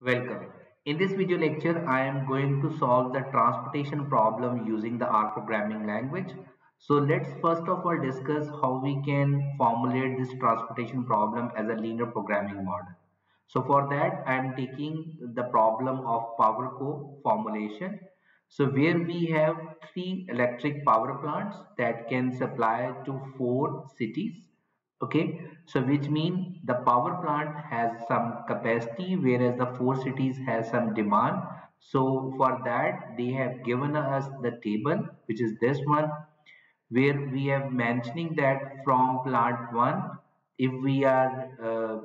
Welcome. In this video lecture, I am going to solve the transportation problem using the R programming language. So let's first of all discuss how we can formulate this transportation problem as a linear programming model. So for that, I am taking the problem of Powerco formulation. So where we have three electric power plants that can supply to four cities okay? So which mean the power plant has some capacity whereas the four cities has some demand. So for that they have given us the table which is this one where we have mentioning that from plant 1 if we are uh,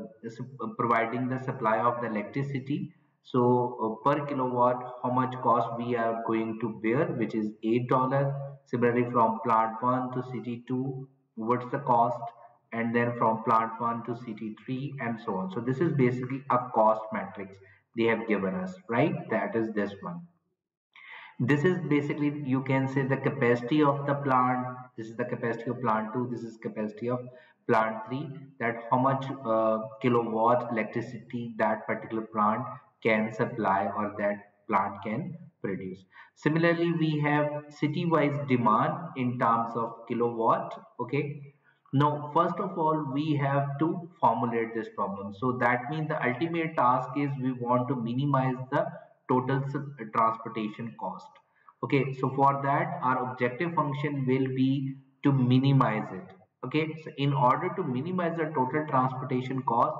providing the supply of the electricity so uh, per kilowatt how much cost we are going to bear which is eight dollar similarly from plant 1 to city 2 what's the cost and then from plant 1 to CT3 and so on. So this is basically a cost matrix they have given us, right? That is this one. This is basically, you can say the capacity of the plant. This is the capacity of plant 2. This is capacity of plant 3. That how much uh, kilowatt electricity that particular plant can supply or that plant can produce. Similarly, we have city-wise demand in terms of kilowatt. Okay, now, first of all, we have to formulate this problem. So that means the ultimate task is we want to minimize the total uh, transportation cost. Okay, so for that, our objective function will be to minimize it. Okay, so in order to minimize the total transportation cost,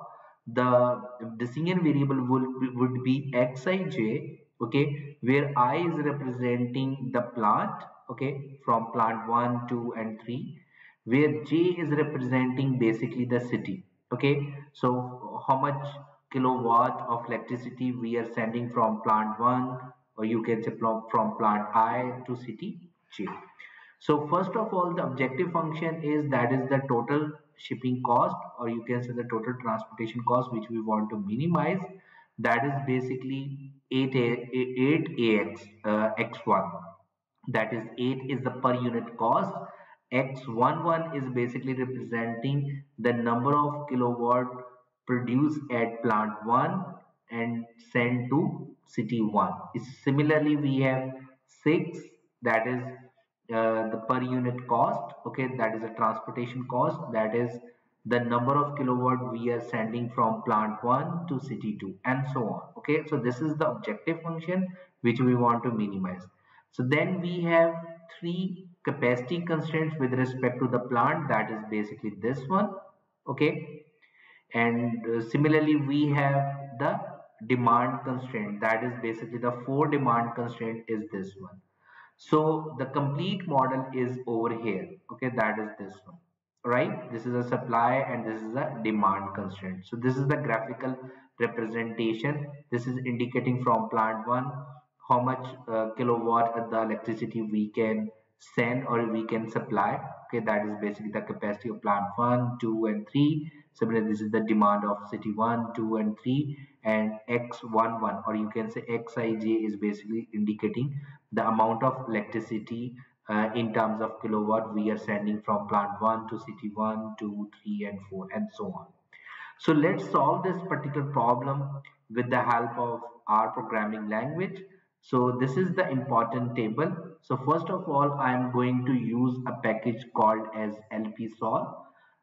the decision variable would, would be xij, okay, where i is representing the plant, okay, from plant 1, 2 and 3 where G is representing basically the city. Okay, so how much kilowatt of electricity we are sending from plant 1 or you can say from, plant I to city J. So first of all, the objective function is that is the total shipping cost or you can say the total transportation cost which we want to minimize. That is basically 8, 8 AX, uh, X1. That is 8 is the per unit cost X11 is basically representing the number of kilowatt produced at plant 1 and sent to city 1. Similarly, we have 6 that is uh, the per unit cost okay that is a transportation cost that is the number of kilowatt we are sending from plant 1 to city 2 and so on okay so this is the objective function which we want to minimize so then we have three capacity constraints with respect to the plant that is basically this one okay? And uh, similarly we have the demand constraint that is basically the four demand constraint is this one. So the complete model is over here okay? That is this one right? This is a supply and this is a demand constraint. So this is the graphical representation. This is indicating from plant 1 how much uh, kilowatt of the electricity we can send or we can supply. Okay that is basically the capacity of plant 1 2 and 3 similarly this is the demand of city 1 2 and 3 and x11 or you can say xij is basically indicating the amount of electricity uh, in terms of kilowatt we are sending from plant 1 to city 1 2 3 and 4 and so on. So let's solve this particular problem with the help of R programming language so this is the important table so first of all, I am going to use a package called as lpsolve.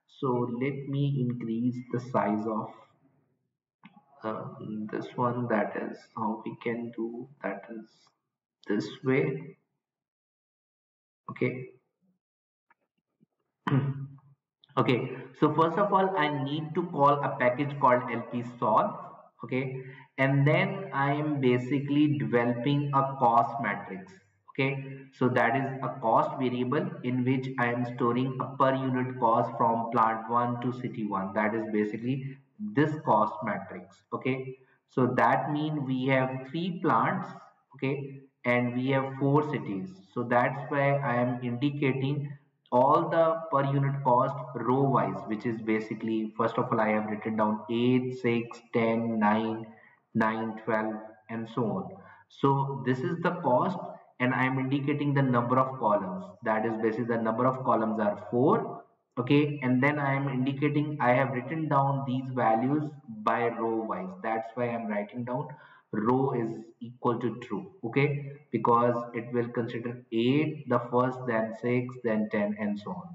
So let me increase the size of uh, this one that is how we can do that is this way. Okay. okay. So first of all, I need to call a package called lpsolve. Okay. And then I am basically developing a cost matrix okay? So that is a cost variable in which i am storing a per unit cost from plant 1 to city 1 that is basically this cost matrix okay? So that means we have three plants okay? And we have four cities. So that's why i am indicating all the per unit cost row wise which is basically first of all i have written down 8 6 10 9 9 12 and so on. So this is the cost and I am indicating the number of columns. That is basically the number of columns are 4 okay? And then I am indicating I have written down these values by row wise that's why I'm writing down row is equal to true okay? Because it will consider 8 the first then 6 then 10 and so on.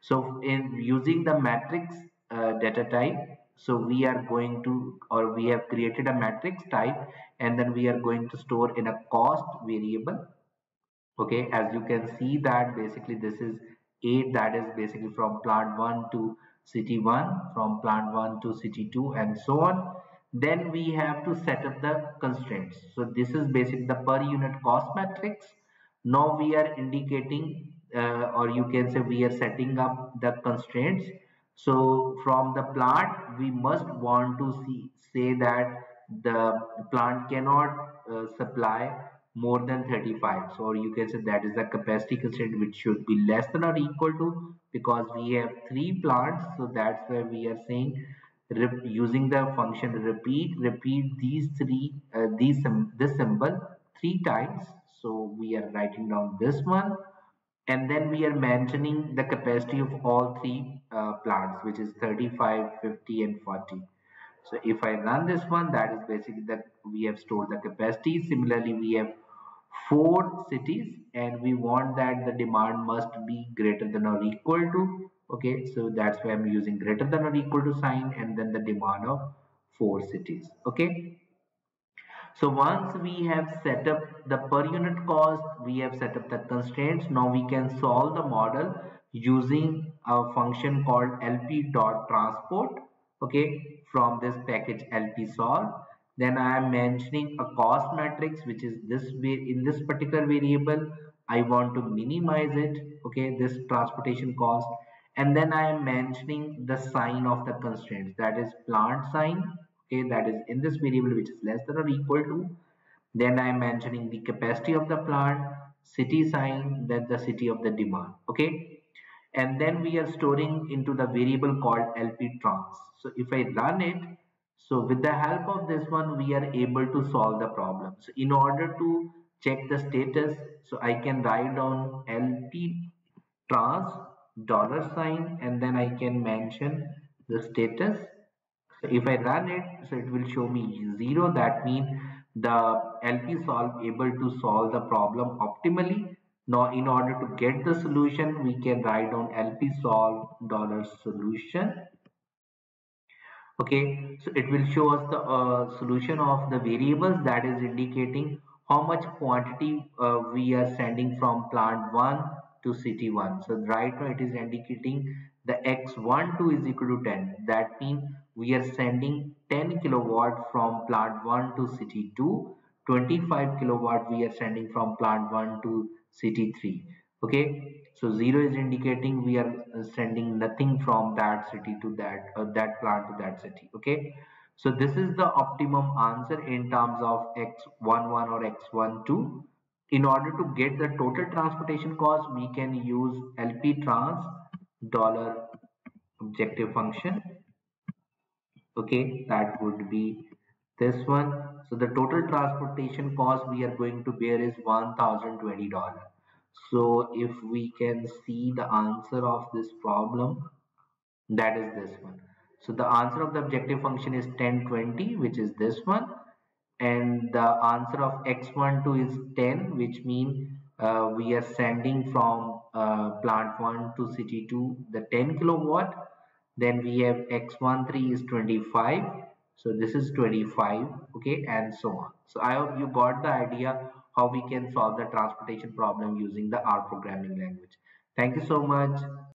So in using the matrix uh, data type so we are going to or we have created a matrix type and then we are going to store in a cost variable okay? As you can see that basically this is 8 that is basically from plant 1 to city 1 from plant 1 to city 2 and so on then we have to set up the constraints. So this is basically the per unit cost matrix. Now we are indicating uh, or you can say we are setting up the constraints. So from the plant we must want to see say that the plant cannot uh, supply more than 35 so you can say that is the capacity constraint which should be less than or equal to because we have three plants. So that's where we are saying using the function repeat repeat these three uh, these this symbol three times. So we are writing down this one. And then we are mentioning the capacity of all three uh, plants which is 35 50 and 40 so if i run this one that is basically that we have stored the capacity. Similarly we have four cities and we want that the demand must be greater than or equal to okay so that's why i'm using greater than or equal to sign and then the demand of four cities. Okay. So once we have set up the per unit cost we have set up the constraints. Now we can solve the model using a function called lp dot transport. Okay from this package lp solve. Then i am mentioning a cost matrix which is this in this particular variable i want to minimize it. Okay this transportation cost and then i am mentioning the sign of the constraints. That is plant sign okay that is in this variable which is less than or equal to. Then i am mentioning the capacity of the plant city sign then the city of the demand okay. And then we are storing into the variable called lp trans so if i run it so with the help of this one, we are able to solve the problem. So in order to check the status, so I can write down LP trans dollar sign and then I can mention the status. So if I run it, so it will show me zero. That means the LP solve able to solve the problem optimally. Now in order to get the solution, we can write on LP solve dollar solution okay so it will show us the uh, solution of the variables that is indicating how much quantity uh, we are sending from plant 1 to city 1 so right now it is indicating the x12 is equal to 10 that means we are sending 10 kilowatt from plant 1 to city 2 25 kilowatt we are sending from plant 1 to city 3 okay? So 0 is indicating we are sending nothing from that city to that uh, that plant to that city. Okay? So this is the optimum answer in terms of x11 or x12 in order to get the total transportation cost we can use lp trans dollar objective function. Okay that would be this one. So the total transportation cost we are going to bear is $1020 so if we can see the answer of this problem that is this one. So the answer of the objective function is 1020 which is this one and the answer of x12 is 10 which means uh, we are sending from uh, plant 1 to city 2 the 10 kilowatt then we have x13 is 25 so this is 25 okay and so on so i hope you got the idea how we can solve the transportation problem using the R programming language. Thank you so much.